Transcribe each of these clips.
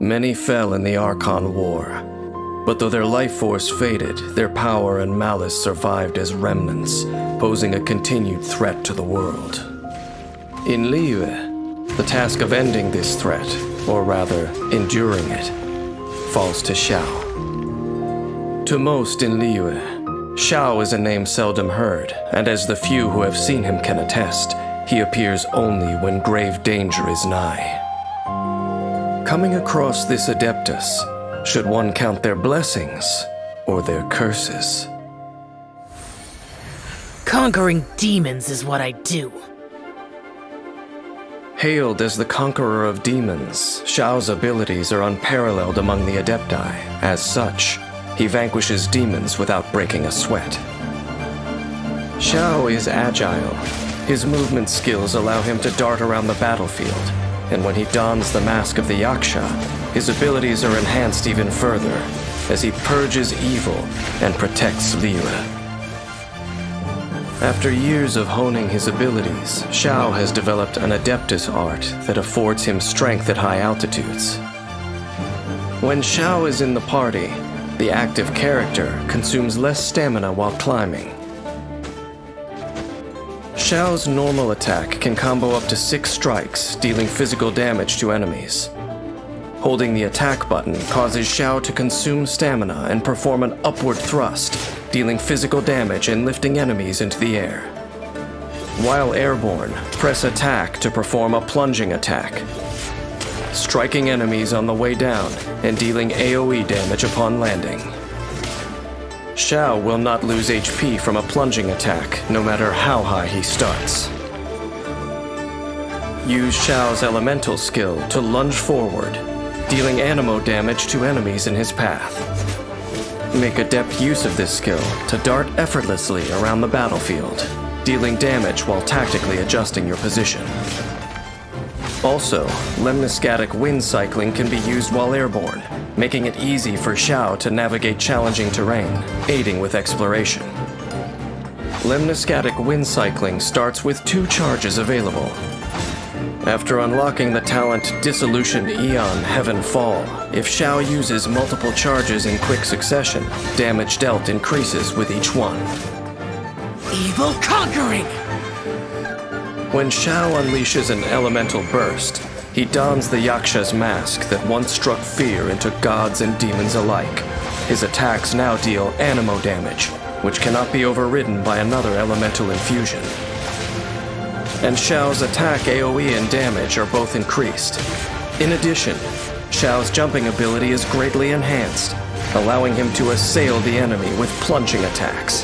Many fell in the Archon War, but though their life force faded, their power and malice survived as remnants, posing a continued threat to the world. In Liyue, the task of ending this threat, or rather, enduring it, falls to Xiao. To most in Liyue, Xiao is a name seldom heard, and as the few who have seen him can attest, he appears only when grave danger is nigh. Coming across this Adeptus, should one count their blessings or their curses? Conquering demons is what I do. Hailed as the conqueror of demons, Xiao's abilities are unparalleled among the Adepti. As such, he vanquishes demons without breaking a sweat. Xiao is agile. His movement skills allow him to dart around the battlefield, and when he dons the mask of the Yaksha, his abilities are enhanced even further as he purges evil and protects Liyue. After years of honing his abilities, Xiao has developed an Adeptus art that affords him strength at high altitudes. When Xiao is in the party, the active character consumes less stamina while climbing. Xiao's normal attack can combo up to six strikes, dealing physical damage to enemies. Holding the attack button causes Xiao to consume stamina and perform an upward thrust, dealing physical damage and lifting enemies into the air. While airborne, press attack to perform a plunging attack, striking enemies on the way down and dealing AoE damage upon landing. Xiao will not lose HP from a plunging attack, no matter how high he starts. Use Xiao's elemental skill to lunge forward, dealing anemo damage to enemies in his path. Make adept use of this skill to dart effortlessly around the battlefield, dealing damage while tactically adjusting your position. Also, lemniscatic wind cycling can be used while airborne, making it easy for Xiao to navigate challenging terrain, aiding with exploration. Lemniscatic wind cycling starts with two charges available. After unlocking the talent Dissolution Aeon Heaven Fall, if Xiao uses multiple charges in quick succession, damage dealt increases with each one. Evil conquering! When Xiao unleashes an elemental burst, he dons the Yaksha's mask that once struck fear into gods and demons alike. His attacks now deal anemo damage, which cannot be overridden by another elemental infusion. And Xiao's attack AoE and damage are both increased. In addition, Xiao's jumping ability is greatly enhanced, allowing him to assail the enemy with plunging attacks.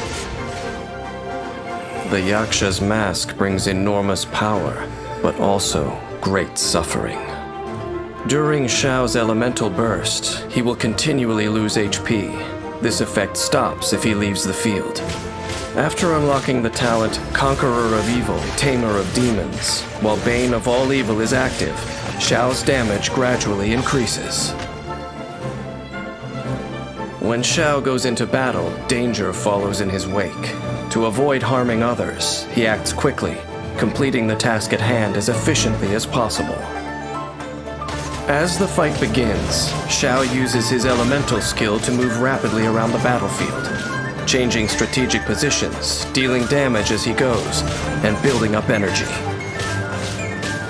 The Yaksha's mask brings enormous power, but also great suffering. During Xiao's elemental burst, he will continually lose HP. This effect stops if he leaves the field. After unlocking the talent Conqueror of Evil, Tamer of Demons, while Bane of All Evil is active, Xiao's damage gradually increases. When Xiao goes into battle, danger follows in his wake. To avoid harming others, he acts quickly, completing the task at hand as efficiently as possible. As the fight begins, Xiao uses his elemental skill to move rapidly around the battlefield, changing strategic positions, dealing damage as he goes, and building up energy.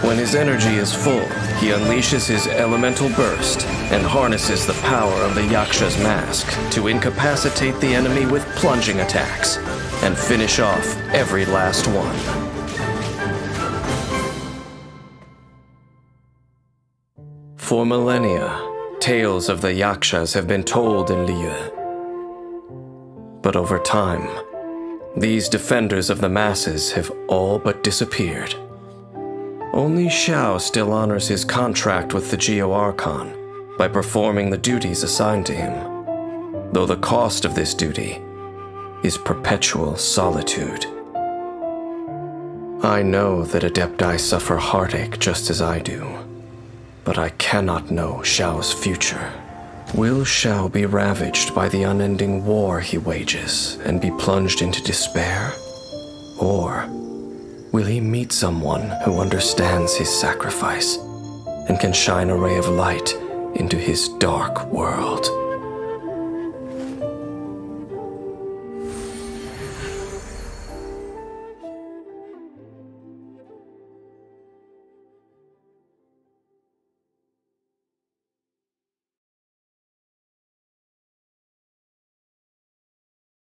When his energy is full, he unleashes his elemental burst and harnesses the power of the Yaksha's mask to incapacitate the enemy with plunging attacks and finish off every last one. For millennia, tales of the Yakshas have been told in Liyue. But over time, these defenders of the masses have all but disappeared. Only Xiao still honors his contract with the Geo Archon by performing the duties assigned to him, though the cost of this duty is perpetual solitude. I know that Adepti suffer heartache just as I do, but I cannot know Xiao's future. Will Xiao be ravaged by the unending war he wages and be plunged into despair? Or will he meet someone who understands his sacrifice and can shine a ray of light into his dark world.